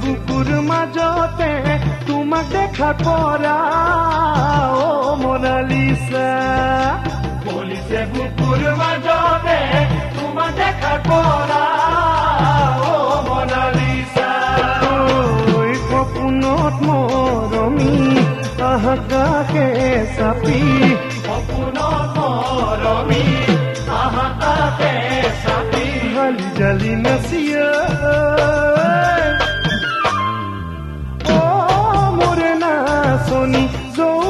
বুকুৰ মাজতে তোমাক দেখা পৰা ও মোনালিসা। বলিছে বুকুৰ মাজতে তোমাক দেখা পৰা জলি নসিয়া চাপি? জালি So.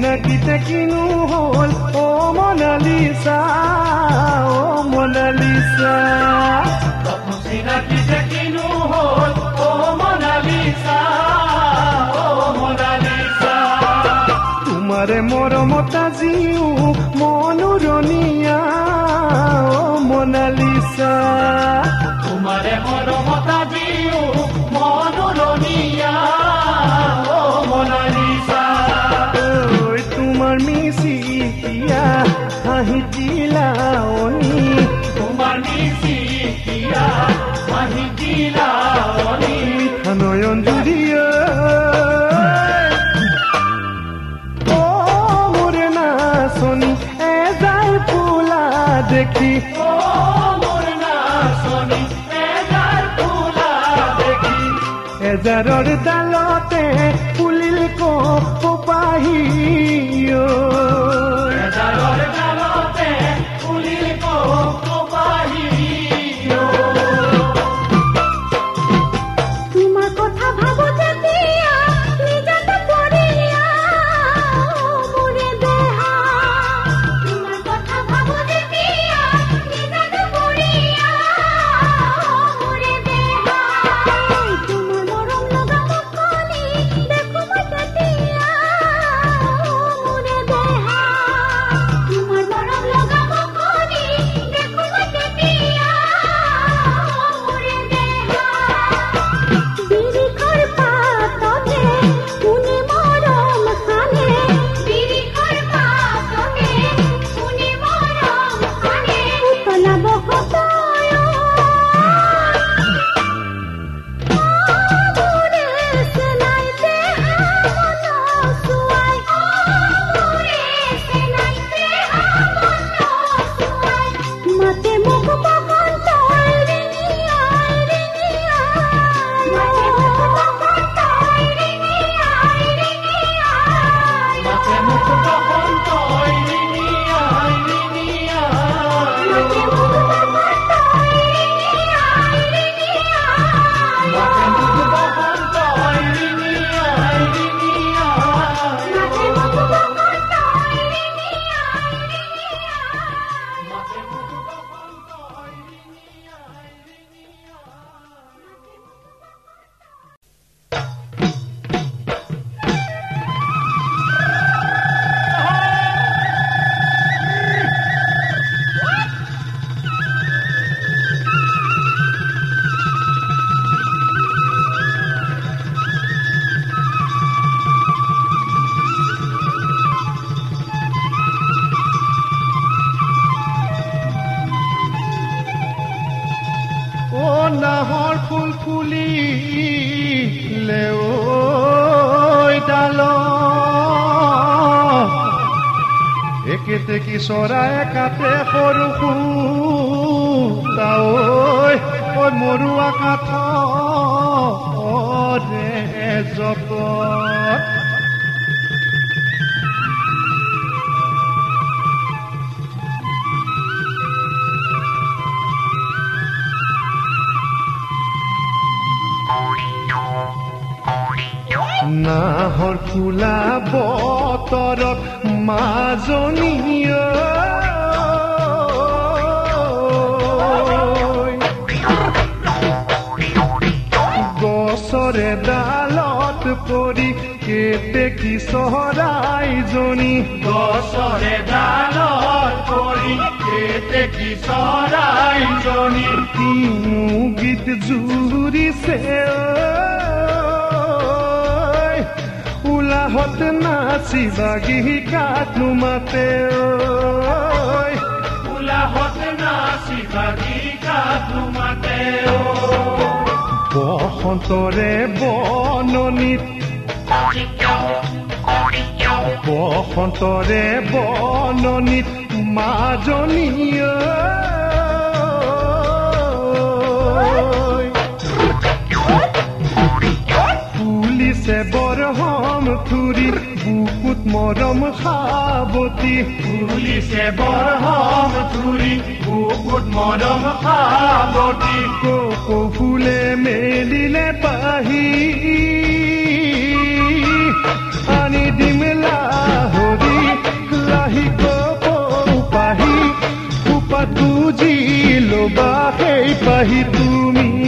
な汽笛の চৰাই কাটে সৰু তাঐ ঐ মৰুৱা কাঠ ৰে জগত নাহৰ ফুলা বতৰত মাজনীয়। গছৰে ডালত পৰি কেতেকী চৰাইজনী গছৰে ডালত পৰি কেতেকী চৰাইজনী তিনিও গীত জুৰিছে। উলাহত নাচি বাগি কাটনো মাতে ঐ। উলাহত নাচি বাগি কাটো মাতে বসন্তৰে বননিত বসন্তৰে বননিত মাজনীয় থুৰি বুকুত মৰম সাৱতী ফুলিছে বৰহম ধুৰি বুকুত মৰম সাৱতী কপৌ ফুলে মেলিলে পাহি। আনি দিম লাহৰি লাহি কপৌ পাহি। সোপাত বুজি ল'বা সেই পাহি তুমি।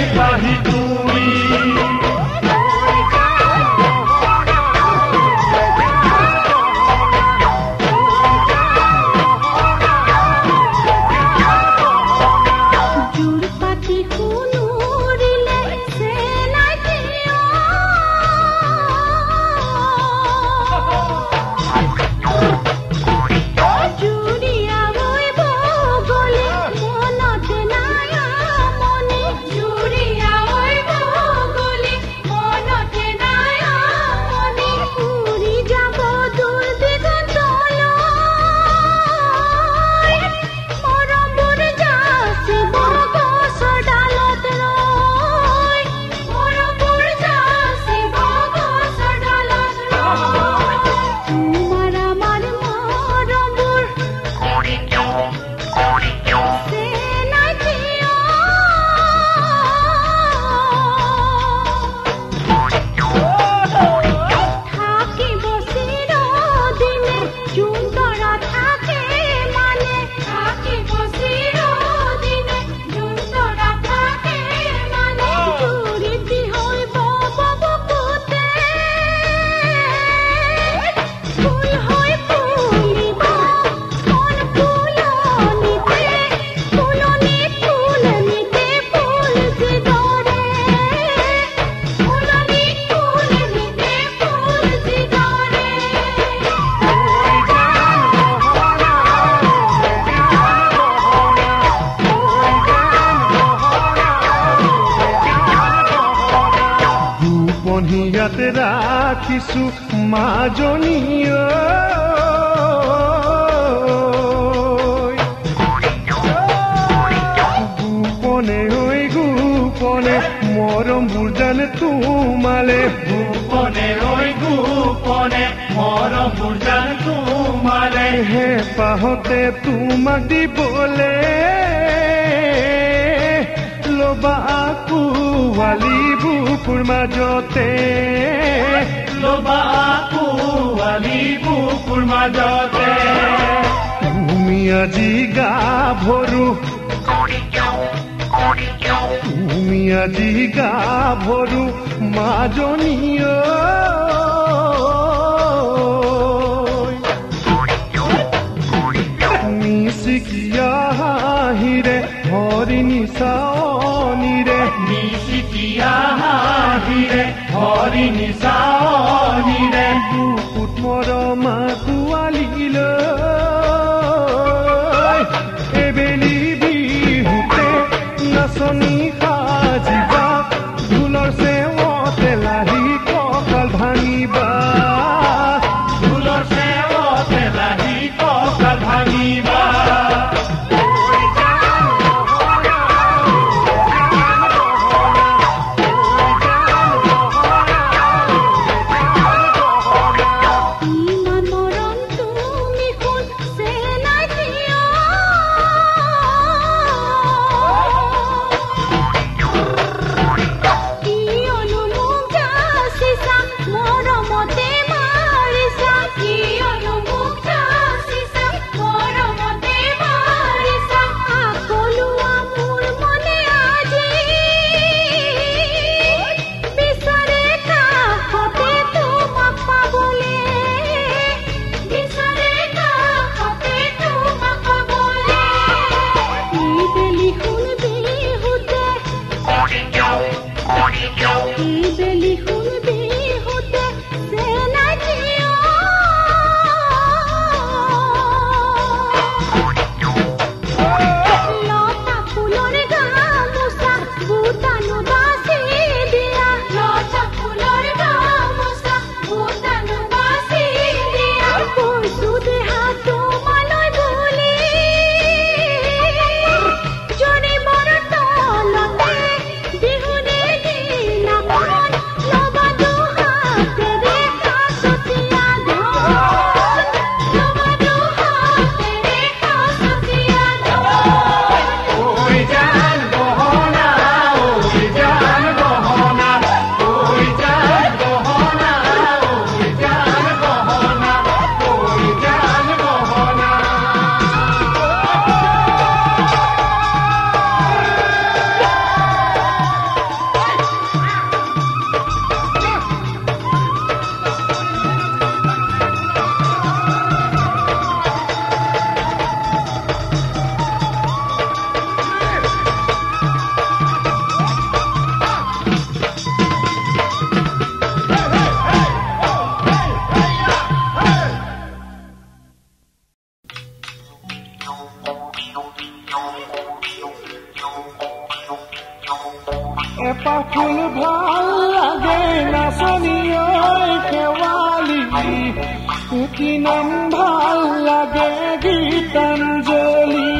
का ही दूरी। জানে তোমালে। গোপনে ঐ গোপনে মৰমবোৰ জান তোমালে। হে পাহতে তোমাক দিবলে। ল'বা আকোৱালি বুকুৰ মাজতে। ল'বা পোৱালি বুকুৰ মাজতে। তুমি আজি গা ভৰু। তুমি আজি গা ভৰু মাজনীয়। কি ভালো লাগে গীতাঞ্জলি।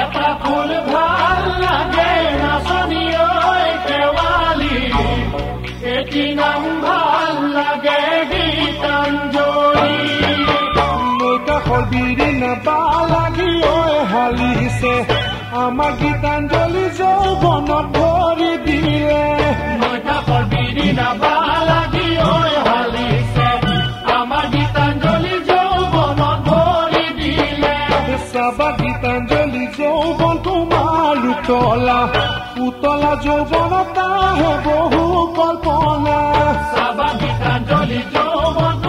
এটা ফুল ভালো লাগে, নাচনী কেৱালি এটি নাম ভালো লাগে গীতাঞ্জলি। মোৰ কাষৰ বিৰি নাপা লাগি ঐ হালিছে আমার গীতাঞ্জলি যৌবনত ভৰি দিয়ে। চাবা গীতাঞ্জলি যৌৱন তোমাৰ উতলা। উতলা যৌৱনত আহে বহু কল্পনা। চাবা গীতাঞ্জলি যৌৱন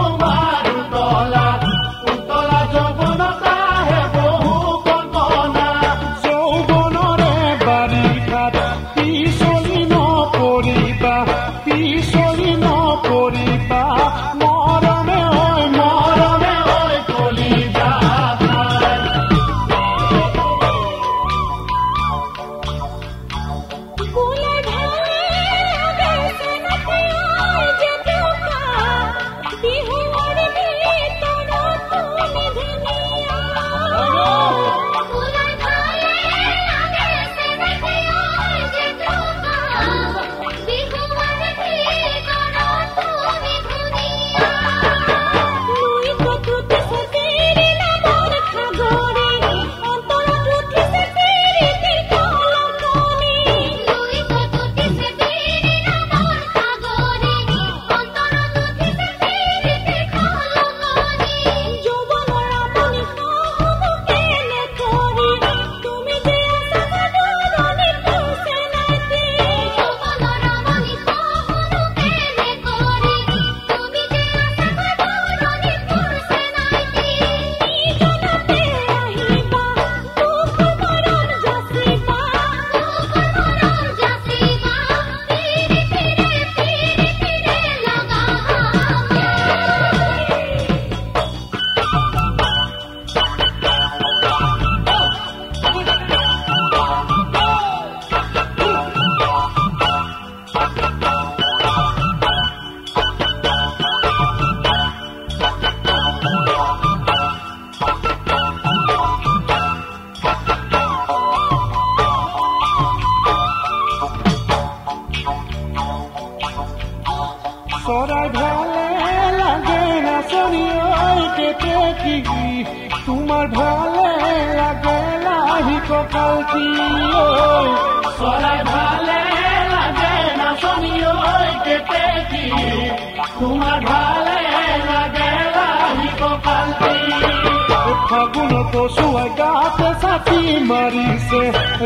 ফাগুন পশু গাতে সাথি মারিছে,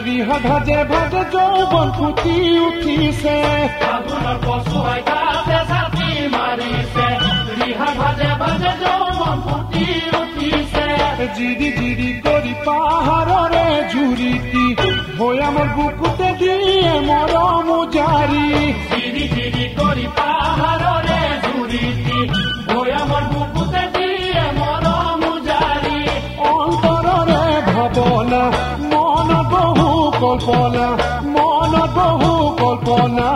রিহ ভাজে ভাজে যৌবন পুতি উঠিছে। ফাগুন পশু গাতে সাথি মারিছে, রিহ ভাজে ভাজে যৌবন পুতি উঠিছে। জিরি জিরি করি পাহাড়রে ঝুরিটি হয়ে আমার বুকুতে দিয়ে মরম জারি জিরি জিরি করি পাহাড়রে ঝুরিটি হয়ে আমার কল্পনা মনত বহু কল্পনা